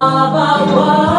Baba